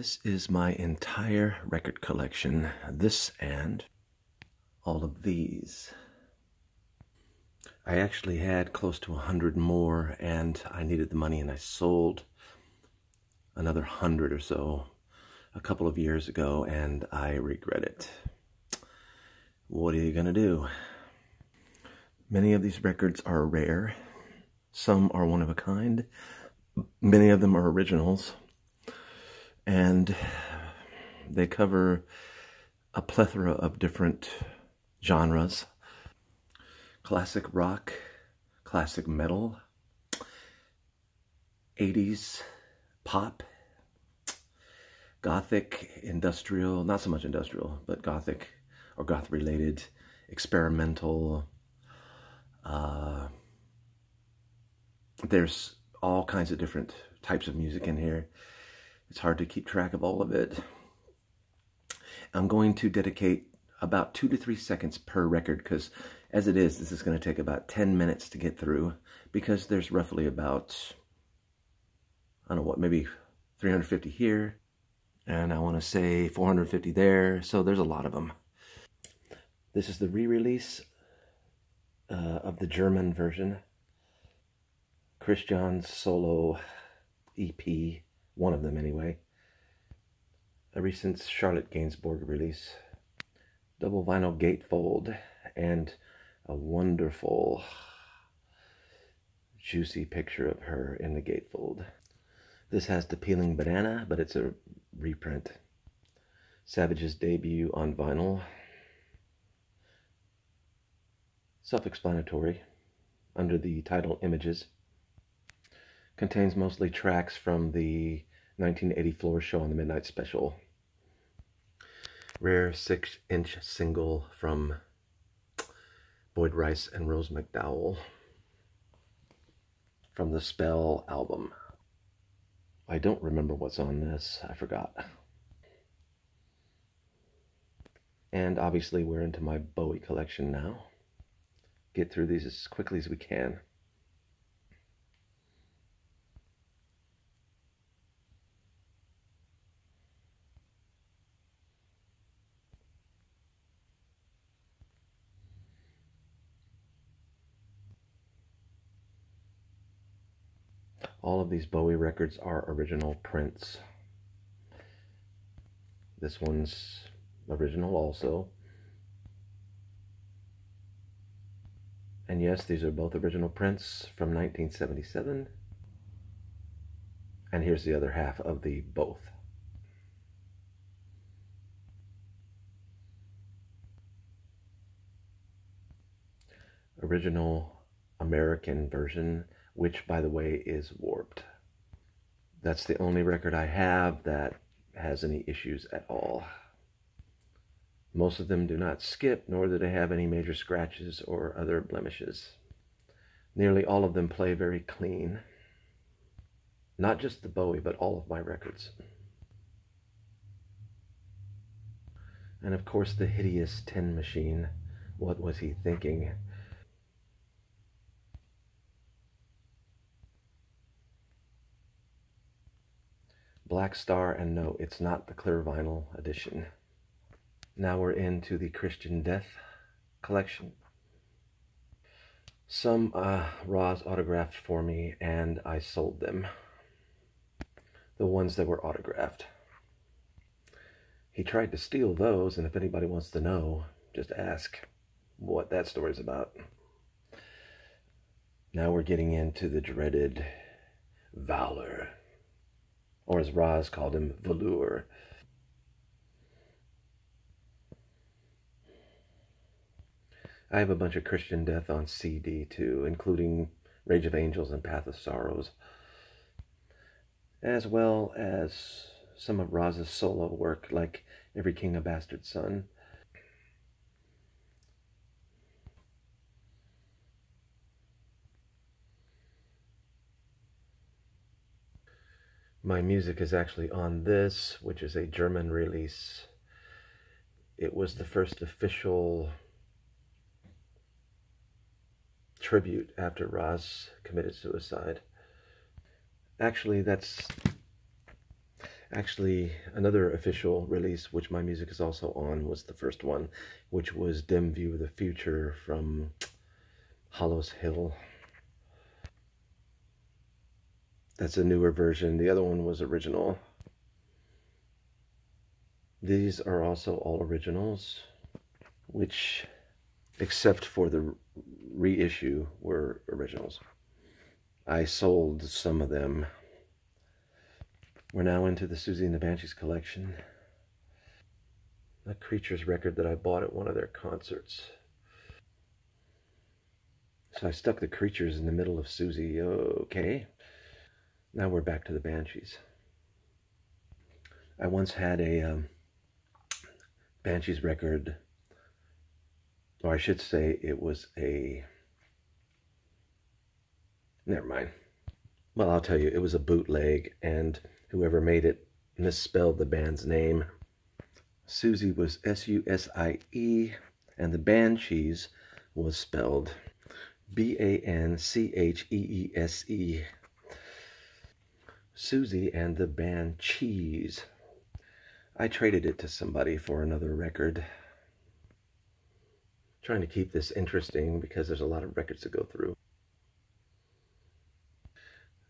This is my entire record collection. This and all of these. I actually had close to a hundred more and I needed the money and I sold another hundred or so a couple of years ago and I regret it. What are you gonna do? Many of these records are rare. Some are one of a kind. Many of them are originals. And they cover a plethora of different genres. Classic rock, classic metal, 80s pop, gothic, industrial, not so much industrial, but gothic or goth related, experimental. Uh, there's all kinds of different types of music in here. It's hard to keep track of all of it. I'm going to dedicate about two to three seconds per record because as it is, this is going to take about 10 minutes to get through because there's roughly about, I don't know what, maybe 350 here. And I want to say 450 there. So there's a lot of them. This is the re-release uh, of the German version. Christian's solo EP, one of them anyway. A recent Charlotte Gainsbourg release. Double vinyl gatefold and a wonderful juicy picture of her in the gatefold. This has the peeling banana, but it's a reprint. Savage's debut on vinyl. Self-explanatory under the title Images. Contains mostly tracks from the 1980 floor show on the Midnight Special. Rare six-inch single from Boyd Rice and Rose McDowall from the Spell album. I don't remember what's on this. I forgot. And obviously we're into my Bowie collection now. Get through these as quickly as we can. All of these Bowie records are original prints. This one's original also. And yes, these are both original prints from 1977. And here's the other half of the both. Original American version which, by the way, is warped. That's the only record I have that has any issues at all. Most of them do not skip, nor do they have any major scratches or other blemishes. Nearly all of them play very clean. Not just the Bowie, but all of my records. And of course, the hideous Tin Machine. What was he thinking? Blackstar, and no, it's not the clear vinyl edition. Now we're into the Christian Death collection. Some uh, Rozz autographed for me, and I sold them. The ones that were autographed. He tried to steal those, and if anybody wants to know, just ask what that story's about. Now we're getting into the dreaded Valor or as Rozz called him, velour. I have a bunch of Christian Death on CD too, including Rage of Angels and Path of Sorrows, as well as some of Rozz's solo work, like Every King a Bastard Son. My music is actually on this, which is a German release. It was the first official tribute after Rozz committed suicide. Actually, that's Actually, another official release, which my music is also on, was the first one, which was Dim View of the Future from Hollows Hill. That's a newer version. The other one was original. These are also all originals, which, except for the reissue, were originals. I sold some of them. We're now into the Siouxsie and the Banshees collection. A Creatures record that I bought at one of their concerts. So I stuck the Creatures in the middle of Siouxsie. Okay. Now we're back to the Banshees. I once had a um, Banshees record, or I should say it was a, never mind. Well, I'll tell you, it was a bootleg, and whoever made it misspelled the band's name. Siouxsie was S-U-S-I-E, and the Banshees was spelled B-A-N-C-H-E-E-S-E. Siouxsie and the Banshees. I traded it to somebody for another record. Trying to keep this interesting because there's a lot of records to go through.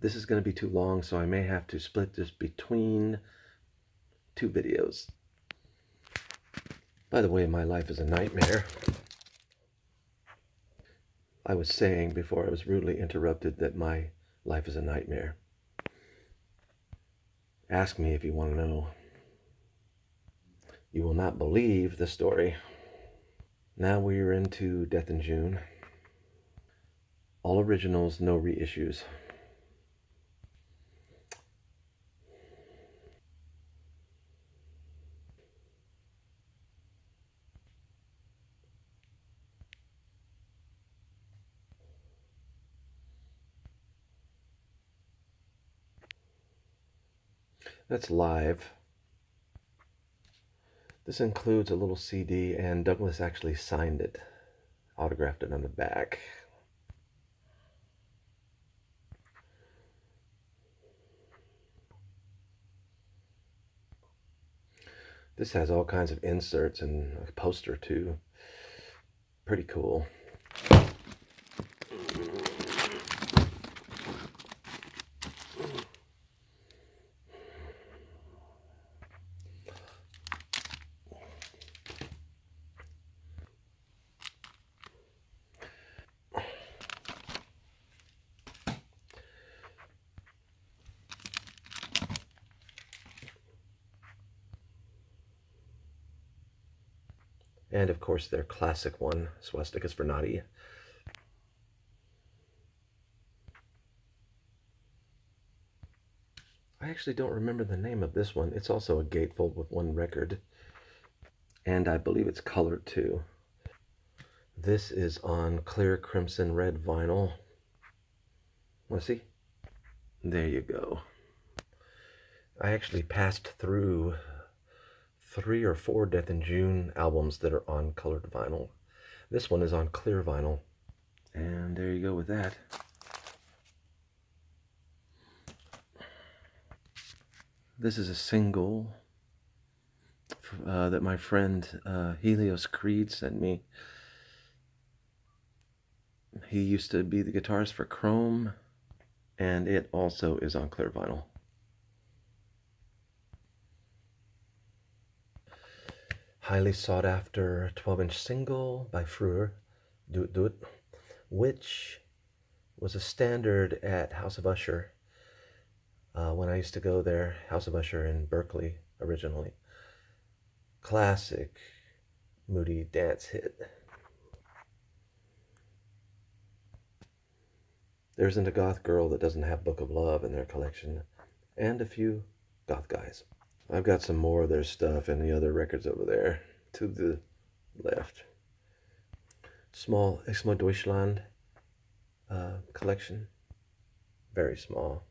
This is going to be too long, so I may have to split this between two videos. By the way, my life is a nightmare. I was saying before I was rudely interrupted that my life is a nightmare. Ask me if you want to know. You will not believe the story. Now we are into Death in June. All originals, no reissues. That's live. This includes a little CD, and Douglas actually signed it, autographed it on the back. This has all kinds of inserts and a poster too. Pretty cool. And of course their classic one, Swastikas for Noddy. I actually don't remember the name of this one. It's also a gatefold with one record. And I believe it's colored too. This is on clear crimson red vinyl. Want to see? There you go. I actually passed through three or four Death in June albums that are on colored vinyl. This one is on clear vinyl. And there you go with that. This is a single uh, that my friend uh, Helios Creed sent me. He used to be the guitarist for Chrome, and it also is on clear vinyl. Highly sought after 12 inch single by Freur, Doot-Doot, which was a standard at House of Usher uh, when I used to go there, House of Usher in Berkeley originally. Classic moody dance hit. There isn't a goth girl that doesn't have Book of Love in their collection, and a few goth guys. I've got some more of their stuff and the other records over there to the left. Small Xmal Deutschland uh, collection. Very small.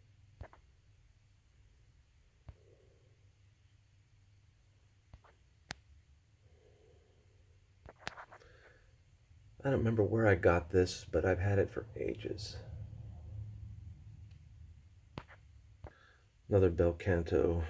I don't remember where I got this, but I've had it for ages. Another bel canto